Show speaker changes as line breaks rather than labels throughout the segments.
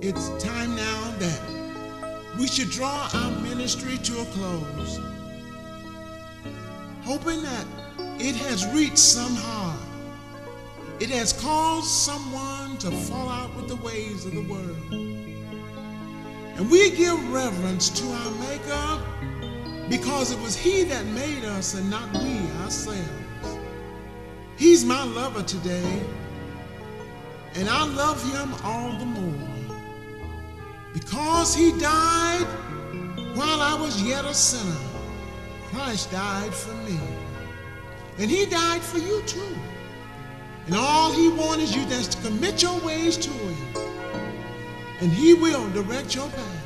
it's time now that we should draw our ministry to a close, hoping that it has reached some heart. It has caused someone to fall out with the ways of the world. And we give reverence to our Maker because it was He that made us and not we ourselves. He's my lover today, and I love Him all the more because He died while I was yet a sinner. Christ died for me, and He died for you too. And all He wants is you just to commit your ways to Him, and He will direct your path.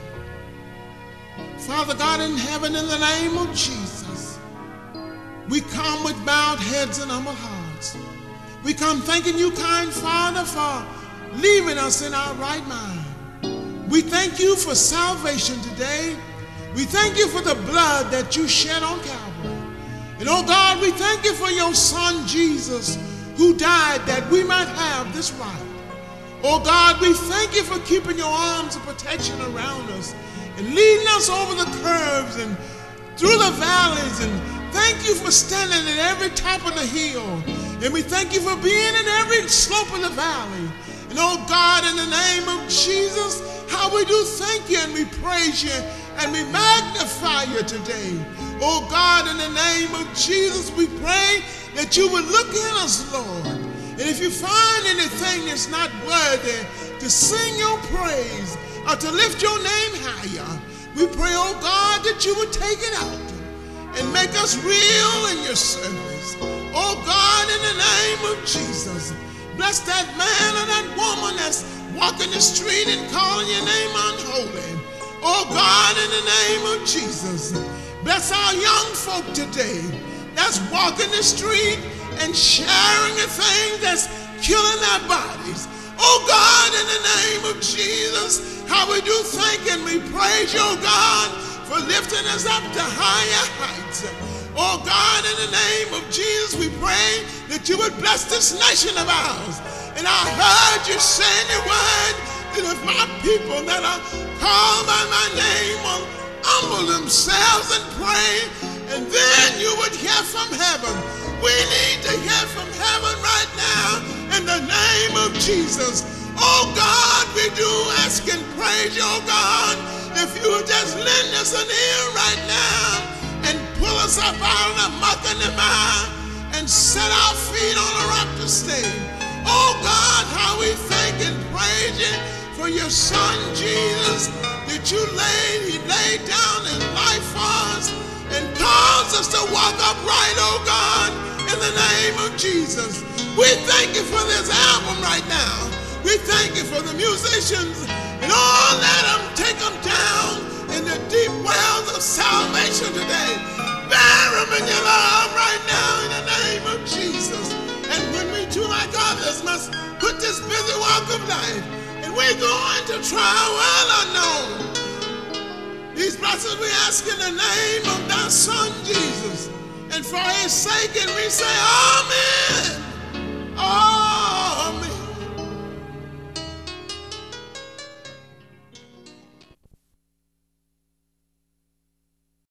Father God in heaven, in the name of Jesus, we come with bowed heads and humble hearts. We come thanking you, kind Father, for leaving us in our right mind. We thank you for salvation today. We thank you for the blood that you shed on Calvary. And oh God, we thank you for your Son Jesus who died that we might have this right. Oh God, we thank you for keeping your arms of protection around us and leading us over the curves and through the valleys. And thank you for standing at every top of the hill. And we thank you for being in every slope of the valley. And oh God, in the name of Jesus, how we do thank you and we praise you and we magnify you today. Oh God, in the name of Jesus, we pray that you would look in us, Lord. And if you find anything that's not worthy to sing your praise, or to lift your name higher. We pray, oh God, that you would take it out and make us real in your service. Oh God, in the name of Jesus, bless that man and that woman that's walking the street and calling your name unholy. Oh God, in the name of Jesus, bless our young folk today that's walking the street and sharing the thing that's killing their bodies. Oh God, in the name of Jesus, how we do thank and we praise you, God, for lifting us up to higher heights. Oh God, in the name of Jesus, we pray that you would bless this nation of ours. And I heard you say your word that if my people that are called by my name will humble themselves and pray, and then you would hear from heaven. We need to hear from heaven right now in the name of Jesus. Oh God, we do ask and praise you, oh God, if you would just lend us an ear right now and pull us up out of the muck and the mire and set our feet on a rock to stay. Oh God, how we thank and praise you for your son Jesus that you laid, he laid down his life for us and caused us to walk upright, oh God, in the name of Jesus. We thank you for this album right now. We thank you for the musicians and all let them take them down in the deep wells of salvation today. Walk of life and we're going to try well unknown. These blessings we ask in the name of thy son Jesus. And for his sake, and we say, Amen.